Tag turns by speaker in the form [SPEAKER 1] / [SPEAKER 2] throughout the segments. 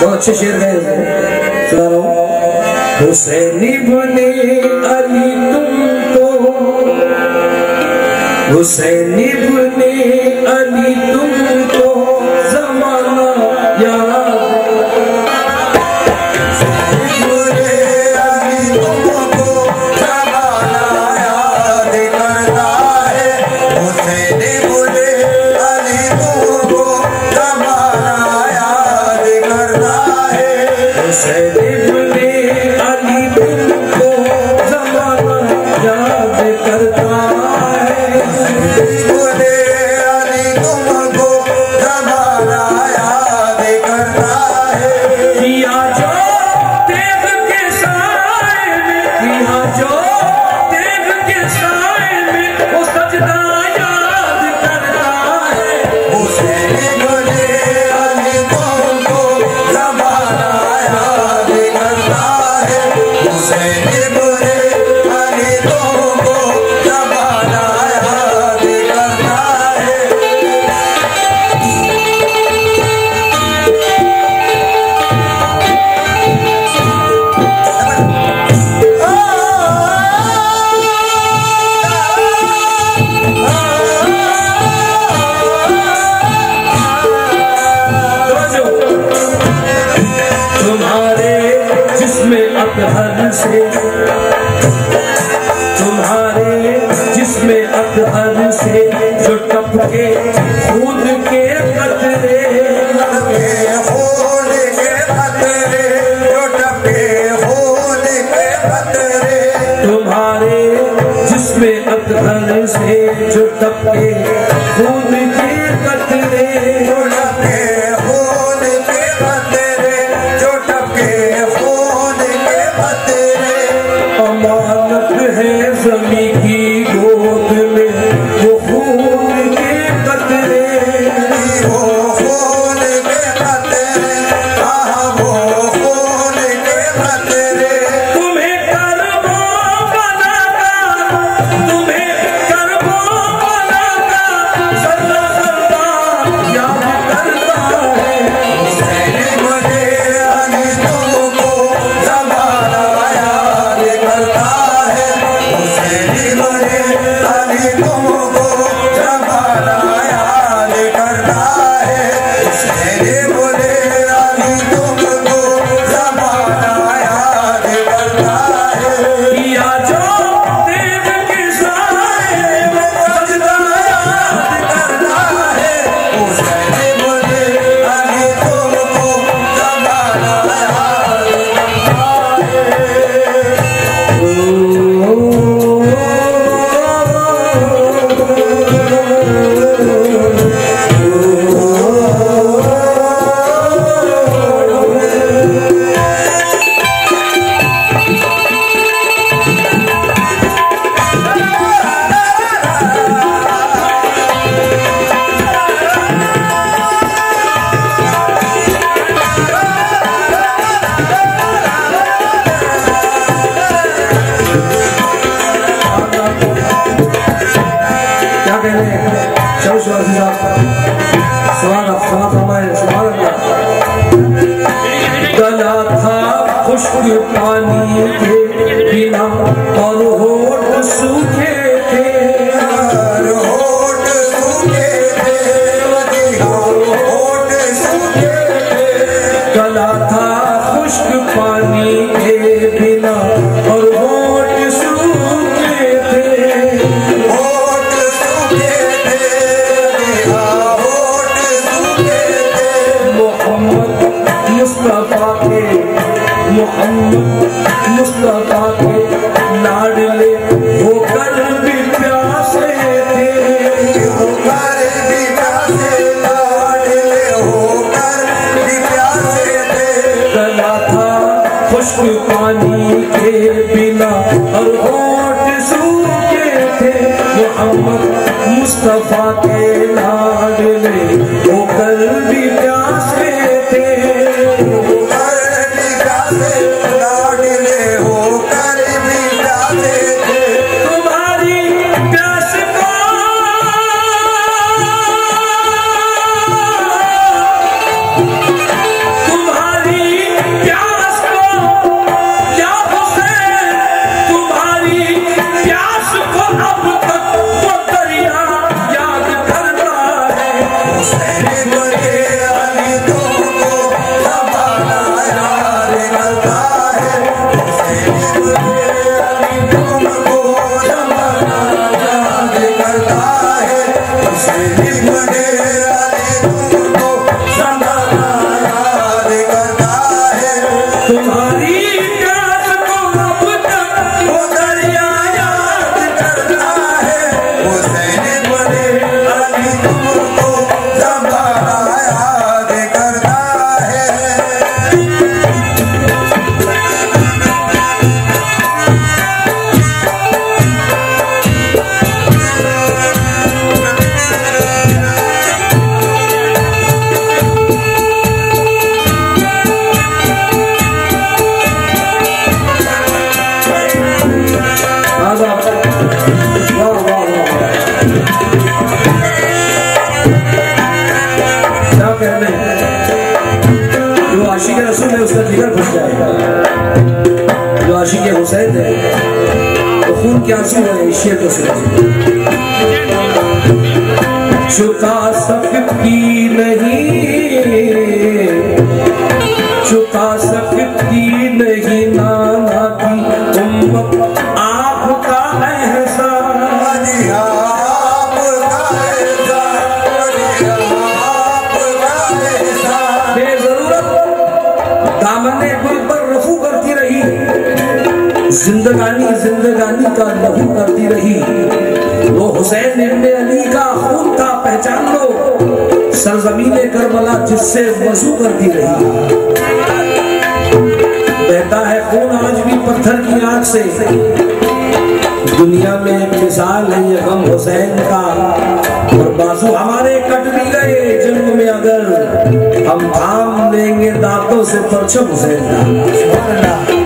[SPEAKER 1] بہت اچھے شیر گئے سنا رہا ہوں حسین بنے علی تم تو حسین بنے علی تم say تب کہے நாடு تم کو سب تمتا ہے
[SPEAKER 2] تم کو سب کرتا ہے تم کو سب تار بتا ہے
[SPEAKER 1] تمہاری سریا یا یاد
[SPEAKER 2] کرتا ہے۔
[SPEAKER 1] کیا شعر ہے شعر کو سنا چکا سکتی نہیں چکا سکتی نہیں۔ زندگانی زندگانی کا لہو کرتی رہی۔ وہ حسین ابن علی کا خون تھا، پہچان لو۔ سرزمین کربلا جس سے وضو کرتی رہی۔ بہتا ہے خون آج بھی پتھر کی آنکھ سے؟ دنیا میں مثال ہے یہ غم حسین کا۔ اور بازو ہمارے کٹ بھی گئے۔ جنگ میں اگر ہم تھام لیں گے دانتوں سے پرچم اچھا حسین کا۔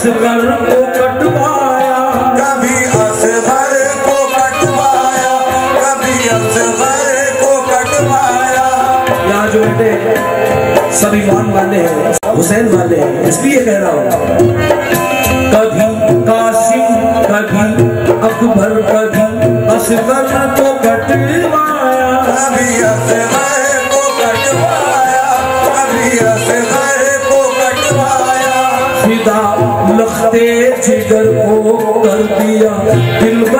[SPEAKER 1] اصغر کو کٹوایا
[SPEAKER 2] کبھی اصغر کو کٹوایا کبھی اصغر کو کٹوایا
[SPEAKER 1] یہاں جو بیٹے سب ایمان والے ہیں حسین والے ہیں اس لیے کہہ رہا ہوں کبھی قاسم کبھی اکبر، کبھی اصغر کو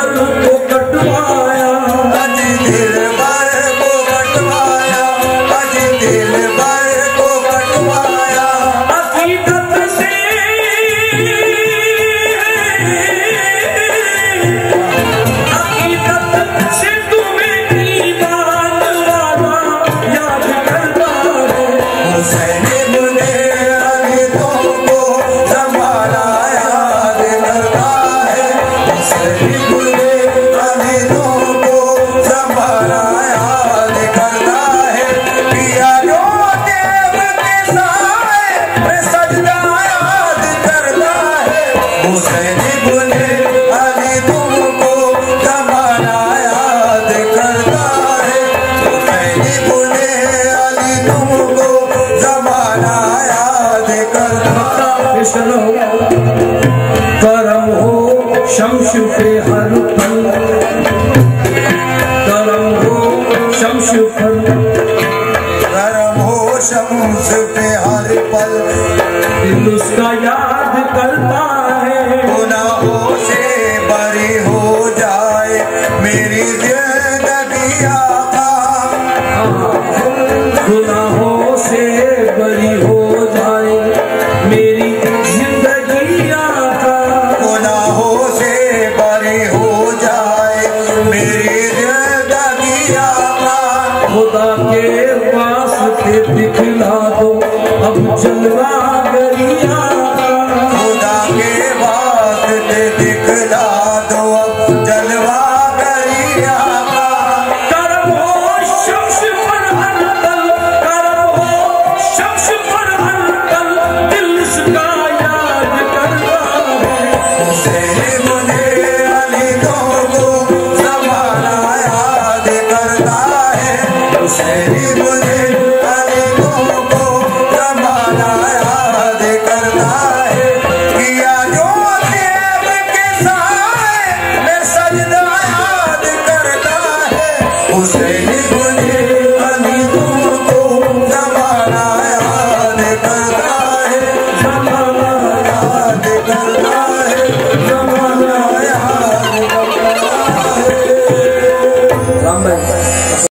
[SPEAKER 1] Gracias. چلو۔ کرم ہو شمش پہ ہر پل۔ کرم ہو شمش پل۔
[SPEAKER 2] کرم ہو شمش پہ ہر پل۔
[SPEAKER 1] دل اس کا یاد کرتا ہے۔
[SPEAKER 2] گناہوں سے بری ہو جائے۔ میری زندگی